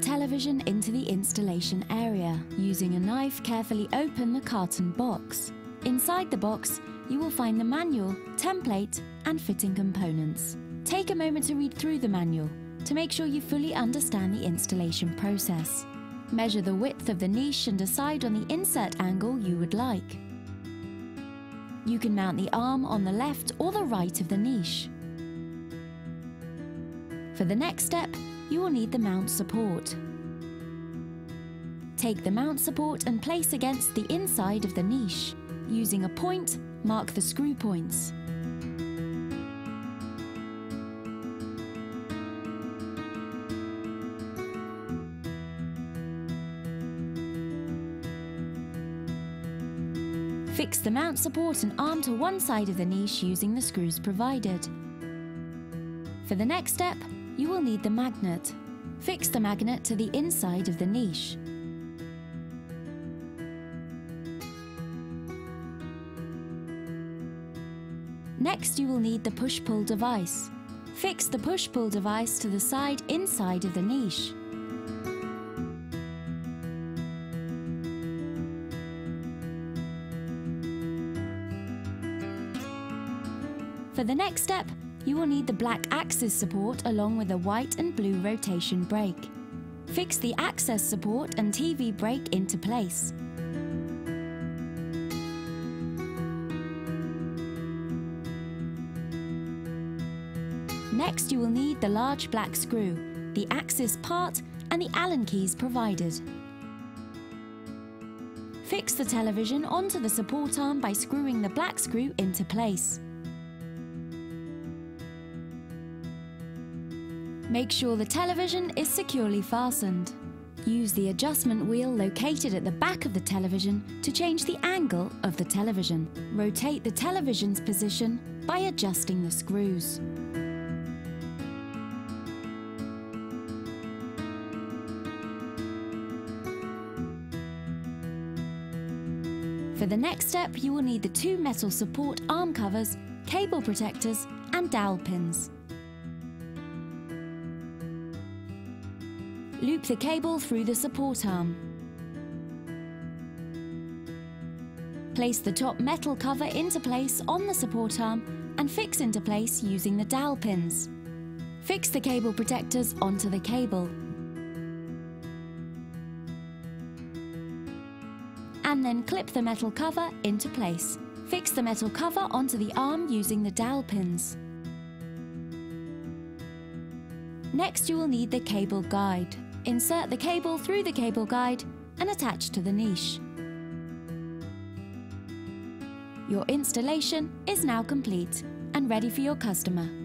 television into the installation area. Using a knife, carefully open the carton box. Inside the box, you will find the manual, template, and fitting components. Take a moment to read through the manual to make sure you fully understand the installation process. Measure the width of the niche and decide on the insert angle you would like. You can mount the arm on the left or the right of the niche. For the next step, you will need the mount support. Take the mount support and place against the inside of the niche. Using a point, mark the screw points. Fix the mount support and arm to one side of the niche using the screws provided. For the next step, you will need the magnet. Fix the magnet to the inside of the niche. Next, you will need the push-pull device. Fix the push-pull device to the side inside of the niche. For the next step, you will need the black axis support along with a white and blue rotation brake. Fix the axis support and TV brake into place. Next, you will need the large black screw, the axis part and the Allen keys provided. Fix the television onto the support arm by screwing the black screw into place. Make sure the television is securely fastened. Use the adjustment wheel located at the back of the television to change the angle of the television. Rotate the television's position by adjusting the screws. For the next step, you will need the two metal support arm covers, cable protectors and dowel pins. Loop the cable through the support arm. Place the top metal cover into place on the support arm and fix into place using the dowel pins. Fix the cable protectors onto the cable. And then clip the metal cover into place. Fix the metal cover onto the arm using the dowel pins. Next you will need the cable guide. Insert the cable through the cable guide and attach to the niche. Your installation is now complete and ready for your customer.